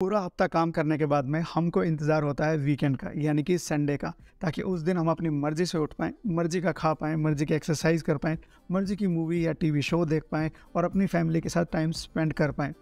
पूरा हफ़्ता काम करने के बाद में हमको इंतज़ार होता है वीकेंड का, यानी कि संडे का, ताकि उस दिन हम अपनी मर्ज़ी से उठ पाएँ, मर्ज़ी का खा पाएँ, मर्ज़ी की एक्सरसाइज कर पाएँ, मर्ज़ी की मूवी या टीवी शो देख पाएँ और अपनी फैमिली के साथ टाइम स्पेंड कर पाएँ।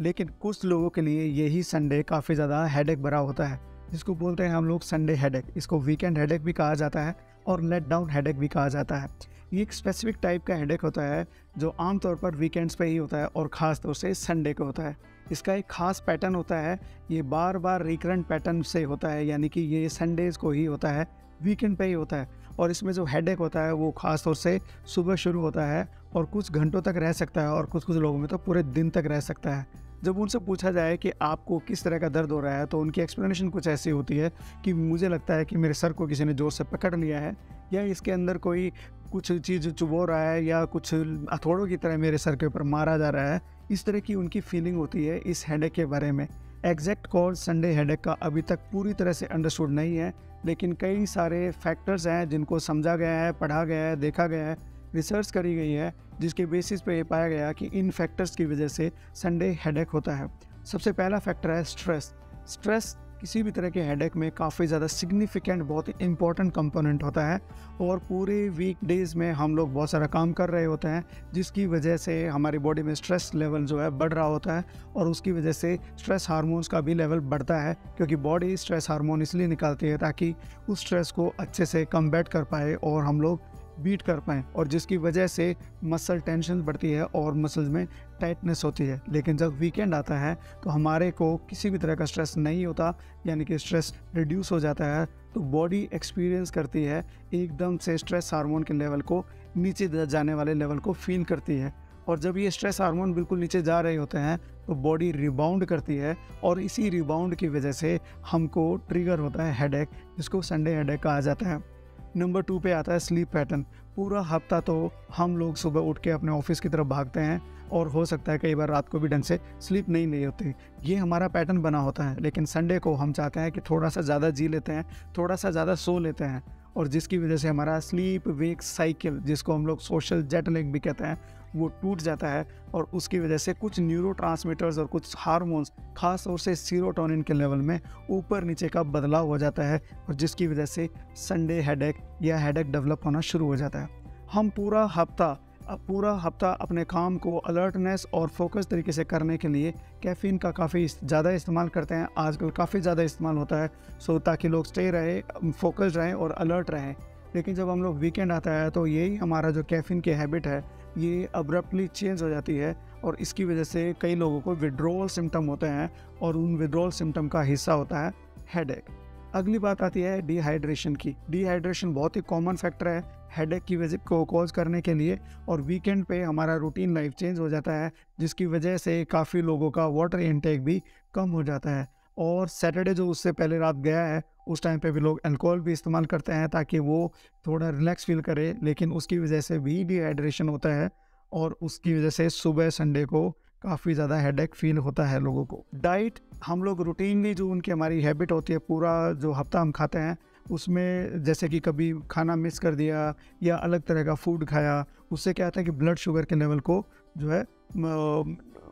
लेकिन कुछ लोगों के लिए यही संडे काफ़ी ज़्यादा हेडेक भरा होता है, जिसको बोलते हैं हम लोग संडे हेडेक इसको वीकेंड हेडेक भी कहा जाता है और लेट डाउन हेडेक भी कहा जाता है। ये एक स्पेसिफिक टाइप का हेडेक होता है, जो आमतौर पर वीकेंड्स पे ही होता है और ख़ास तौर से संडे को होता है। इसका एक ख़ास पैटर्न होता है। ये बार बार रिकरेंट पैटर्न से होता है, यानी कि ये संडेज़ को ही होता है वीकेंड पे ही होता है। और इसमें जो हेडेक होता है, वो ख़ास तौर से सुबह शुरू होता है और कुछ घंटों तक रह सकता है और कुछ कुछ लोगों में तो पूरे दिन तक रह सकता है। जब उनसे पूछा जाए कि आपको किस तरह का दर्द हो रहा है तो उनकी एक्सप्लेनेशन कुछ ऐसी होती है कि मुझे लगता है कि मेरे सर को किसी ने ज़ोर से पकड़ लिया है, या इसके अंदर कोई कुछ चीज़ चुबो रहा है, या कुछ हथौड़ों की तरह मेरे सर के ऊपर मारा जा रहा है। इस तरह की उनकी फीलिंग होती है इस हेडेक के बारे में। एग्जैक्ट कॉज संडे हेडेक का अभी तक पूरी तरह से अंडरस्टूड नहीं है, लेकिन कई सारे फैक्टर्स हैं जिनको समझा गया है, पढ़ा गया है, देखा गया है। रिसर्च करी गई है, जिसके बेसिस पे ये पाया गया कि इन फैक्टर्स की वजह से संडे हेडेक होता है। सबसे पहला फैक्टर है स्ट्रेस स्ट्रेस किसी भी तरह के हेडेक में काफ़ी ज़्यादा सिग्निफिकेंट बहुत इंपॉर्टेंट कंपोनेंट होता है, और पूरे वीक डेज़ में हम लोग बहुत सारा काम कर रहे होते हैं, जिसकी वजह से हमारी बॉडी में स्ट्रेस लेवल जो है बढ़ रहा होता है, और उसकी वजह से स्ट्रेस हार्मोन्स का भी लेवल बढ़ता है, क्योंकि बॉडी स्ट्रेस हार्मोन इसलिए निकालती है ताकि उस स्ट्रेस को अच्छे से कम्बैट कर पाए, और हम लोग बीट कर पाएँ और जिसकी वजह से मसल टेंशन बढ़ती है और मसल्स में टाइटनेस होती है। लेकिन जब वीकेंड आता है तो हमारे को किसी भी तरह का स्ट्रेस नहीं होता, यानी कि स्ट्रेस रिड्यूस हो जाता है तो बॉडी एक्सपीरियंस करती है, एकदम से स्ट्रेस हार्मोन के लेवल को नीचे जाने वाले लेवल को फील करती है। और जब ये स्ट्रेस हार्मोन बिल्कुल नीचे जा रहे होते हैं तो बॉडी रिबाउंड करती है और इसी रिबाउंड की वजह से हमको ट्रिगर होता है हेडेक जिसको संडे हेडेक कहा जाता है। नंबर टू पे आता है स्लीप पैटर्न। पूरा हफ़्ता तो हम लोग सुबह उठ के अपने ऑफ़िस की तरफ़ भागते हैं और हो सकता है कई बार रात को भी ढंग से स्लीप नहीं ली होती। ये हमारा पैटर्न बना होता है, लेकिन संडे को हम चाहते हैं कि थोड़ा सा ज़्यादा जी लेते हैं, थोड़ा सा ज़्यादा सो लेते हैं। और जिसकी वजह से हमारा स्लीप वेक साइकिल जिसको हम लोग सोशल जेट भी कहते हैं, वो टूट जाता है और उसकी वजह से कुछ न्यूरो और कुछ हारमोन्स खास तौर से सीरोटोनिन के लेवल में ऊपर नीचे का बदलाव हो जाता है और जिसकी वजह से संडे हेडेक या हेडेक डेवलप होना शुरू हो जाता है। हम पूरा हफ़्ता अब पूरा हफ़्ता अपने काम को अलर्टनेस और फोकस तरीके से करने के लिए कैफ़ीन का काफ़ी ज़्यादा इस्तेमाल करते हैं। आजकल काफ़ी ज़्यादा इस्तेमाल होता है। सो ताकि लोग स्टे रहे फोकस रहें और अलर्ट रहें। लेकिन जब हम लोग वीकेंड आता है तो यही हमारा जो कैफ़ीन की हैबिट है, ये अब्रप्टली चेंज हो जाती है। और इसकी वजह से कई लोगों को विड्रोवल सिम्टम होते हैं और उन विड्रोवल सिम्टम का हिस्सा होता है हेडेक अगली बात आती है डिहाइड्रेशन की। डिहाइड्रेशन बहुत ही कॉमन फैक्टर है हेडेक की वजह को कॉज करने के लिए और वीकेंड पे हमारा रूटीन लाइफ चेंज हो जाता है, जिसकी वजह से काफ़ी लोगों का वाटर इनटेक भी कम हो जाता है। और सैटरडे जो उससे पहले रात गया है, उस टाइम पे भी लोग अल्कोहल भी इस्तेमाल करते हैं ताकि वो थोड़ा रिलैक्स फील करे, लेकिन उसकी वजह से भी डिहाइड्रेशन होता है और उसकी वजह से सुबह, संडे को काफ़ी ज़्यादा हेडेक फील होता है लोगों को। डाइट हम लोग रूटीनली जो उनकी हमारी हैबिट होती है, पूरा जो हफ़्ता हम खाते हैं, उसमें जैसे कि कभी खाना मिस कर दिया या अलग तरह का फ़ूड खाया, उससे क्या होता है कि ब्लड शुगर के लेवल को जो है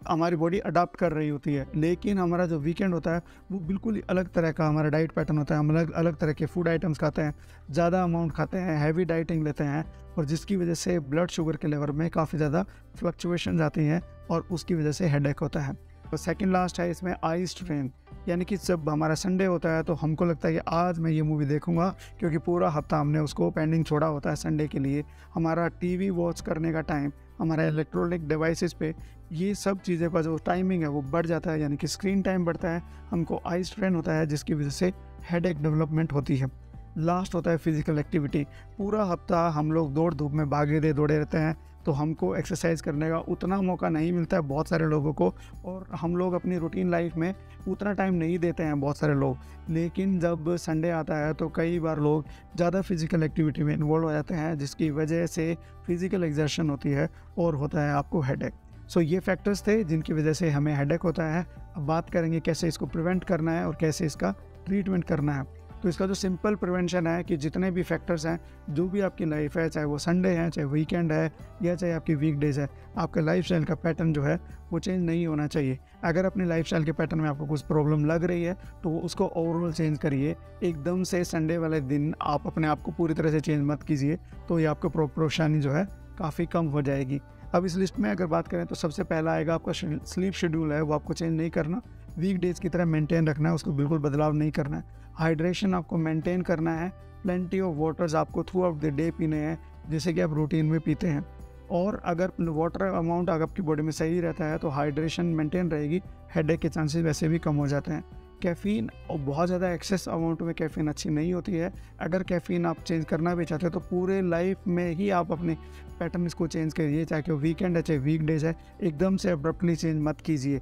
हमारी बॉडी अडाप्ट कर रही होती है। लेकिन हमारा जो वीकेंड होता है, वो बिल्कुल ही अलग तरह का हमारा डाइट पैटर्न होता है। हम अलग अलग तरह के फ़ूड आइटम्स खाते हैं, ज़्यादा अमाउंट खाते हैं हैवी डाइटिंग लेते हैं और जिसकी वजह से ब्लड शुगर के लेवल में काफ़ी ज़्यादा फ्लक्चुएशन आती हैं और उसकी वजह से हेडेक होता है। तो सेकेंड लास्ट है इसमें आई स्ट्रेन यानी कि जब हमारा संडे होता है तो हमको लगता है कि आज मैं ये मूवी देखूँगा, क्योंकि पूरा हफ़्ता हमने उसको पेंडिंग छोड़ा होता है संडे के लिए। हमारा टीवी वॉच करने का टाइम हमारा इलेक्ट्रॉनिक डिवाइसेस पे ये सब चीज़ें का जो टाइमिंग है वो बढ़ जाता है, यानी कि स्क्रीन टाइम बढ़ता है, हमको आई स्ट्रेन होता है, जिसकी वजह से हेड डेवलपमेंट होती है। लास्ट होता है फ़िज़िकल एक्टिविटी पूरा हफ़्ता हम लोग दौड़ धूप में भागे दे दौड़े रहते हैं तो हमको एक्सरसाइज करने का उतना मौका नहीं मिलता है बहुत सारे लोगों को और हम लोग अपनी रूटीन लाइफ में उतना टाइम नहीं देते हैं बहुत सारे लोग। लेकिन जब संडे आता है तो कई बार लोग ज़्यादा फ़िज़िकल एक्टिविटी में इन्वॉल्व हो जाते हैं जिसकी वजह से फ़िज़िकल एग्जर्शन होती है और होता है आपको हेडेक सो so, ये फैक्टर्स थे जिनकी वजह से हमें हेडेक होता है। अब बात करेंगे कैसे इसको प्रिवेंट करना है और कैसे इसका ट्रीटमेंट करना है। तो इसका जो सिंपल प्रिवेंशन है कि जितने भी फैक्टर्स हैं, जो भी आपकी लाइफ है, चाहे वो संडे है, चाहे वीकेंड है, या चाहे आपकी वीकडेज है, आपका लाइफ का पैटर्न जो है, वो चेंज नहीं होना चाहिए। अगर अपनी लाइफ के पैटर्न में आपको कुछ प्रॉब्लम लग रही है तो उसको ओवरऑल चेंज करिए। एकदम से संडे वाले दिन आप अपने आप को पूरी तरह से चेंज मत कीजिए तो ये आपको परेशानी जो है, काफ़ी कम हो जाएगी। अब इस लिस्ट में अगर बात करें तो सबसे पहला आएगा आपका स्लीप शेड्यूल है, वो आपको चेंज नहीं करना। वीक डेज़ की तरह मेंटेन रखना है, उसको बिल्कुल बदलाव नहीं करना है। हाइड्रेशन आपको मेंटेन करना है प्लेंटी ऑफ़ वाटर्स आपको थ्रू आउट द डे पीने हैं, जैसे कि आप रूटीन में पीते हैं। और अगर वाटर अमाउंट अगर आपकी बॉडी में सही रहता है तो हाइड्रेशन मेंटेन रहेगी हेड के चांसेस वैसे भी कम हो जाते हैं। कैफ़ीन और बहुत ज़्यादा एक्सेस अमाउंट में कैफ़ीन अच्छी नहीं होती है। अगर कैफ़ीन आप चेंज करना भी चाहते हो तो पूरे लाइफ में ही आप अपने पैटर्न इसको चेंज करिए, चाहे वो वीकेंड है, चाहे वीक डेज़ है, एकदम से अब्रप्टली चेंज मत कीजिए।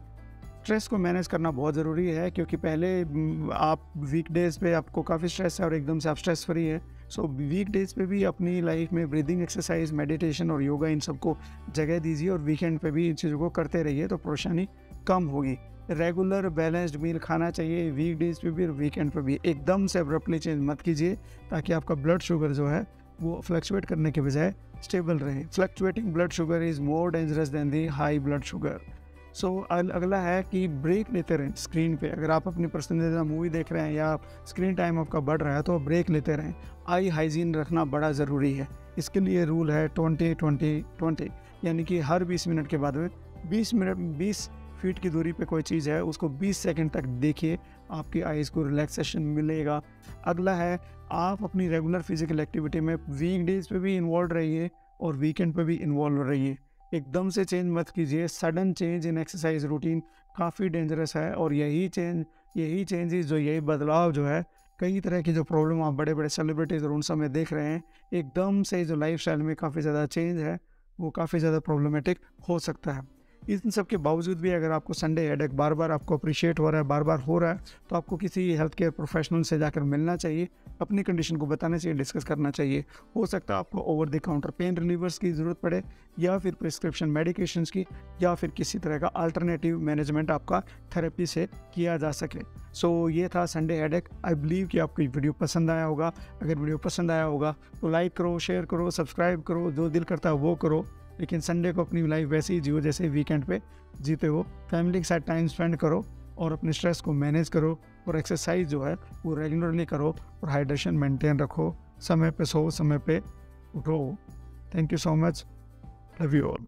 स्ट्रेस को मैनेज करना बहुत ज़रूरी है, क्योंकि पहले आप वीक डेज़ पे आपको काफ़ी स्ट्रेस है और एकदम से आप स्ट्रेस फ्री है। सो वीक डेज़ पे भी अपनी लाइफ में ब्रीदिंग एक्सरसाइज मेडिटेशन और योगा इन सबको जगह दीजिए और वीकेंड पे भी इन चीज़ों को करते रहिए तो परेशानी कम होगी। रेगुलर बैलेंस्ड मील खाना चाहिए वीक डेज़ पे भी और वीकेंड पे भी। एकदम से अब्रप्टली चेंज मत कीजिए, ताकि आपका ब्लड शुगर जो है, वो फ्लक्चुएट करने के बजाय स्टेबल रहे। Fluctuating blood sugar is more dangerous than the high blood sugar so अगला है कि ब्रेक लेते रहें स्क्रीन पे। अगर आप अपनी पसंदीदा मूवी देख रहे हैं या स्क्रीन टाइम आपका बढ़ रहा है तो ब्रेक लेते रहें। आई हाइजीन रखना बड़ा ज़रूरी है। इसके लिए रूल है ट्वेंटी ट्वेंटी ट्वेंटी यानी कि हर बीस मिनट के बाद में बीस मिनट, बीस फीट की दूरी पे कोई चीज़ है, उसको 20 सेकंड तक देखिए। आपकी आइज़ को रिलैक्सेशन मिलेगा। अगला है, आप अपनी रेगुलर फ़िज़िकल एक्टिविटी में वीक डेज़ पे भी इन्वॉल्व रहिए और वीकेंड पे भी इन्वॉल्व रहिए। एकदम से चेंज मत कीजिए। Sudden change in exercise routine काफ़ी डेंजरस है और यही चेंज, यही चेंजेस जो यही बदलाव जो है, कई तरह की जो प्रॉब्लम आप बड़े बड़े सेलिब्रिटीज़ और उन में देख रहे हैं, एकदम से जो लाइफ में काफ़ी ज़्यादा चेंज है, वो काफ़ी ज़्यादा प्रॉब्लमेटिक हो सकता है। इन सब के बावजूद भी अगर आपको संडे हेडेक बार बार आपको अप्रिशिएट हो रहा है बार बार हो रहा है तो आपको किसी हेल्थ केयर प्रोफेशनल से जाकर मिलना चाहिए। अपनी कंडीशन को बताना चाहिए डिस्कस करना चाहिए। हो सकता है आपको over the counter pain relievers की ज़रूरत पड़े या फिर प्रिस्क्रिप्शन मेडिकेशन की या फिर किसी तरह का अल्टरनेटिव मैनेजमेंट आपका थेरेपी से किया जा सके। सो so, ये था संडे हेडेक आई बिलीव कि आपको वीडियो पसंद आया होगा। अगर वीडियो पसंद आया होगा तो लाइक करो शेयर करो सब्सक्राइब करो जो दिल करता है वो करो। लेकिन संडे को अपनी लाइफ वैसे ही जियो जैसे वीकेंड पे जीते हो। फैमिली के साथ टाइम स्पेंड करो और अपने स्ट्रेस को मैनेज करो और एक्सरसाइज जो है वो रेगुलरली करो और हाइड्रेशन मेंटेन रखो। समय पे सो, समय पे उठो। Thank you so much. Love you all